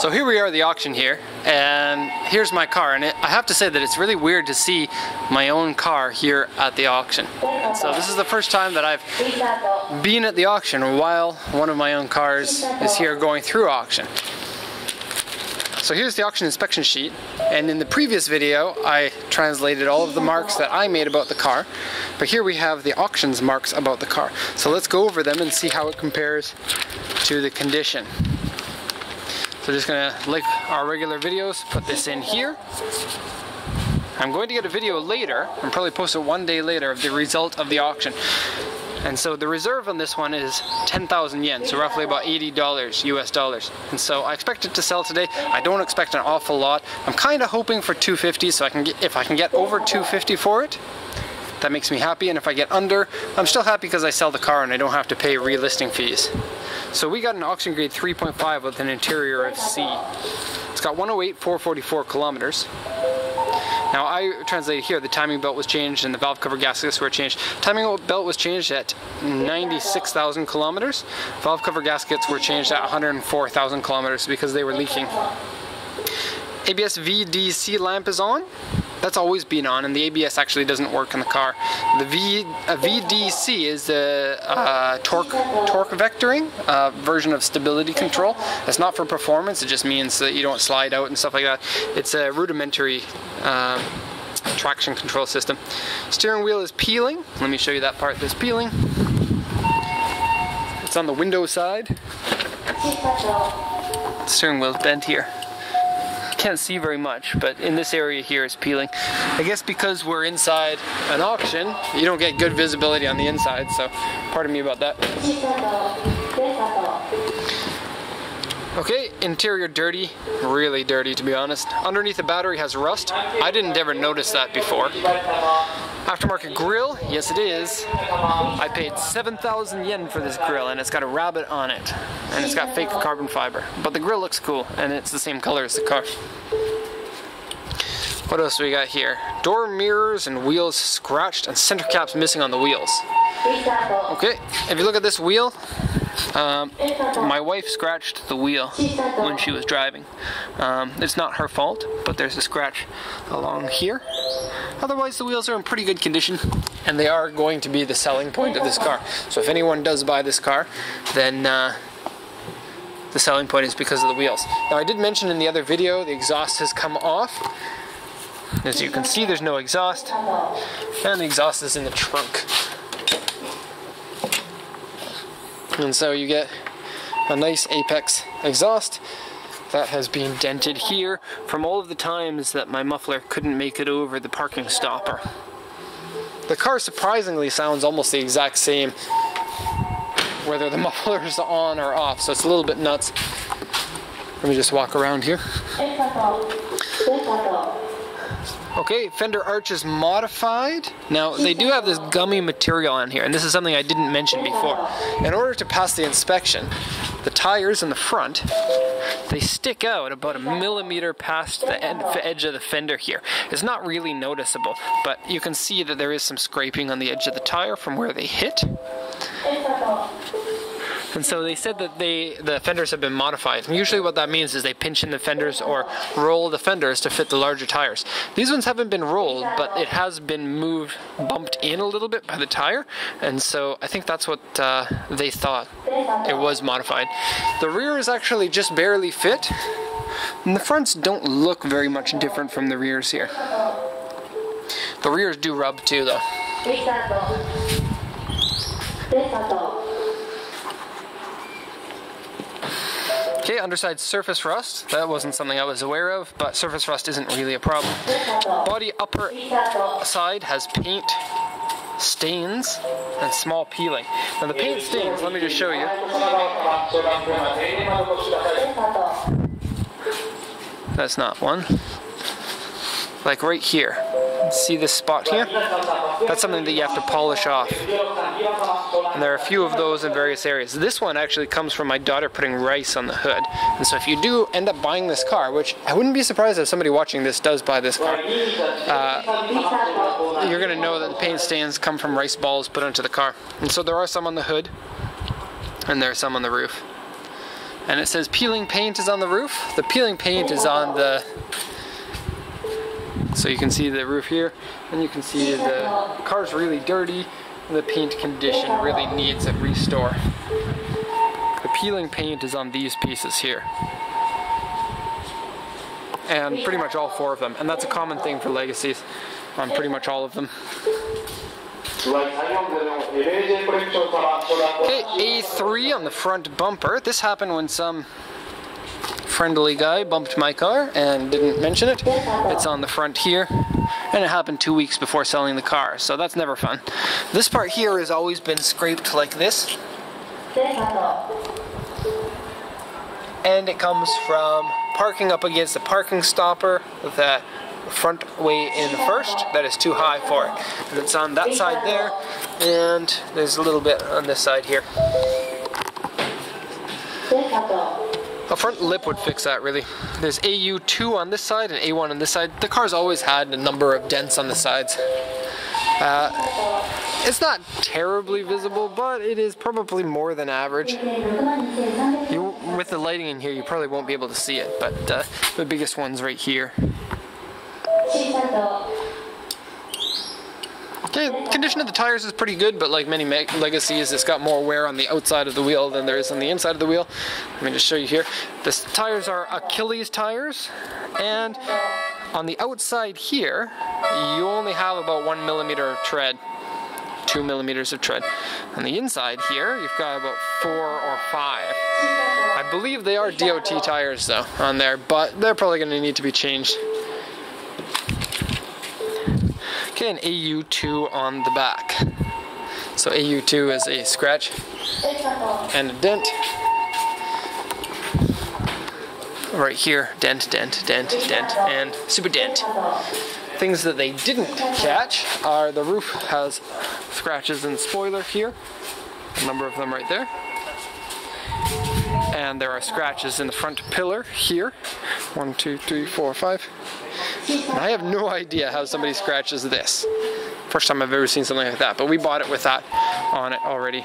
So here we are at the auction here, and here's my car. And it, I have to say that it's really weird to see my own car here at the auction. So this is the first time that I've been at the auction while one of my own cars is here going through auction. So here's the auction inspection sheet, and in the previous video I translated all of the marks that I made about the car, but here we have the auction's marks about the car. So let's go over them and see how it compares to the condition. So just gonna, like our regular videos, put this in here. I'm going to get a video later, and probably post it one day later, of the result of the auction. And so the reserve on this one is 10,000 yen, so roughly about $80 US dollars. And so I expect it to sell today. I don't expect an awful lot. I'm kind of hoping for 250, so I can get, if I can get over 250 for it, that makes me happy. And if I get under, I'm still happy because I sell the car and I don't have to pay relisting fees. So we got an auction grade 3.5 with an interior of C. It's got 108, 444 kilometers. Now I translated here, the timing belt was changed and the valve cover gaskets were changed. Timing belt was changed at 96,000 kilometers. Valve cover gaskets were changed at 104,000 kilometers because they were leaking. ABS VDC lamp is on. That's always been on, and the ABS actually doesn't work in the car. The v, VDC is the torque torque vectoring version of stability control. It's not for performance. It just means that you don't slide out and stuff like that. It's a rudimentary. Uh, traction control system. Steering wheel is peeling. Let me show you that part that's peeling. It's on the window side. Steering wheel's bent here can't see very much, but in this area here it's peeling. I guess because we're inside an auction, you don't get good visibility on the inside, so pardon me about that. Okay, interior dirty, really dirty to be honest. Underneath the battery has rust. I didn't ever notice that before. Aftermarket grill, yes it is. I paid 7,000 yen for this grill and it's got a rabbit on it. And it's got fake carbon fiber. But the grill looks cool and it's the same color as the car. What else do we got here? Door mirrors and wheels scratched and center caps missing on the wheels. Okay, if you look at this wheel, um, my wife scratched the wheel when she was driving. Um, it's not her fault, but there's a scratch along here. Otherwise, the wheels are in pretty good condition, and they are going to be the selling point of this car. So if anyone does buy this car, then uh, the selling point is because of the wheels. Now, I did mention in the other video the exhaust has come off. As you can see, there's no exhaust, and the exhaust is in the trunk. And so you get a nice Apex exhaust that has been dented here from all of the times that my muffler couldn't make it over the parking stopper. The car surprisingly sounds almost the exact same whether the muffler is on or off, so it's a little bit nuts. Let me just walk around here. Okay, fender arch is modified. Now, they do have this gummy material on here, and this is something I didn't mention before. In order to pass the inspection, the tires in the front, they stick out about a millimeter past the edge of the fender here. It's not really noticeable, but you can see that there is some scraping on the edge of the tire from where they hit. And so they said that they the fenders have been modified. And usually what that means is they pinch in the fenders or roll the fenders to fit the larger tires. These ones haven't been rolled, but it has been moved, bumped in a little bit by the tire. And so I think that's what uh, they thought it was modified. The rear is actually just barely fit. And the fronts don't look very much different from the rears here. The rears do rub too though. Underside surface rust. That wasn't something I was aware of, but surface rust isn't really a problem. Body upper side has paint stains and small peeling. Now the paint stains, let me just show you. That's not one. Like right here. See this spot here? That's something that you have to polish off. And there are a few of those in various areas. This one actually comes from my daughter putting rice on the hood. And so if you do end up buying this car, which I wouldn't be surprised if somebody watching this does buy this car, uh, you're going to know that the paint stains come from rice balls put onto the car. And so there are some on the hood, and there are some on the roof. And it says peeling paint is on the roof. The peeling paint is on the so you can see the roof here, and you can see the car's really dirty. The paint condition really needs a restore. The peeling paint is on these pieces here. And pretty much all four of them. And that's a common thing for legacies on pretty much all of them. Okay, A3 on the front bumper. This happened when some friendly guy bumped my car and didn't mention it. It's on the front here. And it happened two weeks before selling the car, so that's never fun. This part here has always been scraped like this. And it comes from parking up against the parking stopper with that front way in first that is too high for it. And it's on that side there, and there's a little bit on this side here. A front lip would fix that really. There's AU2 on this side and A1 on this side. The car's always had a number of dents on the sides. Uh, it's not terribly visible, but it is probably more than average. You, with the lighting in here, you probably won't be able to see it, but uh, the biggest one's right here. The condition of the tires is pretty good, but like many Legacies, it's got more wear on the outside of the wheel than there is on the inside of the wheel. Let me just show you here. The tires are Achilles tires, and on the outside here, you only have about one millimeter of tread, two millimeters of tread. On the inside here, you've got about four or five. I believe they are DOT tires though on there, but they're probably going to need to be changed. Okay, an AU2 on the back. So AU2 is a scratch and a dent. Right here, dent, dent, dent, dent, and super dent. Things that they didn't catch are the roof has scratches in the spoiler here, a number of them right there. And there are scratches in the front pillar here. One, two, three, four, five. I have no idea how somebody scratches this. First time I've ever seen something like that, but we bought it with that on it already.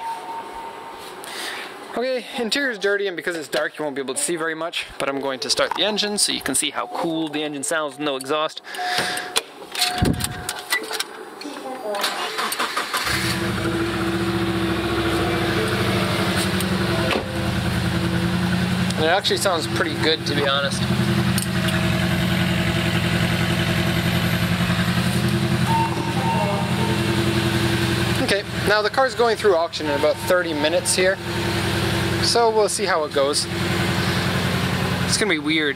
Okay, interior is dirty and because it's dark you won't be able to see very much, but I'm going to start the engine so you can see how cool the engine sounds no exhaust. And it actually sounds pretty good to be honest. Okay, now the car's going through auction in about 30 minutes here. So we'll see how it goes. It's gonna be weird.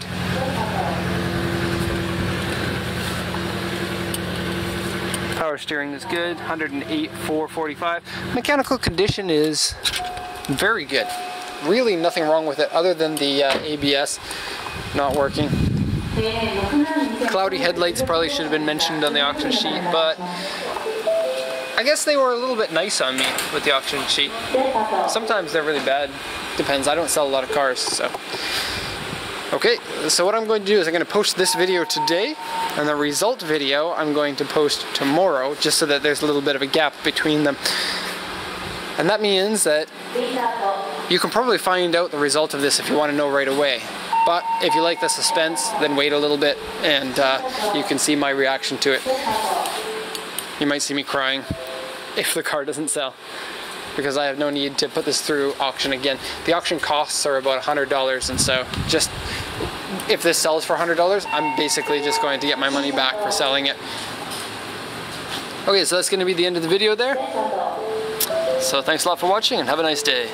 Power steering is good, 108, 445. Mechanical condition is very good. Really nothing wrong with it other than the uh, ABS not working. Cloudy headlights probably should have been mentioned on the auction sheet, but I guess they were a little bit nice on me with the auction sheet. Sometimes they're really bad. Depends. I don't sell a lot of cars, so. Okay, so what I'm going to do is I'm going to post this video today, and the result video I'm going to post tomorrow, just so that there's a little bit of a gap between them. And that means that you can probably find out the result of this if you want to know right away. But if you like the suspense, then wait a little bit and uh, you can see my reaction to it. You might see me crying if the car doesn't sell because I have no need to put this through auction again. The auction costs are about $100 and so just if this sells for $100, I'm basically just going to get my money back for selling it. Okay, so that's going to be the end of the video there. So thanks a lot for watching and have a nice day.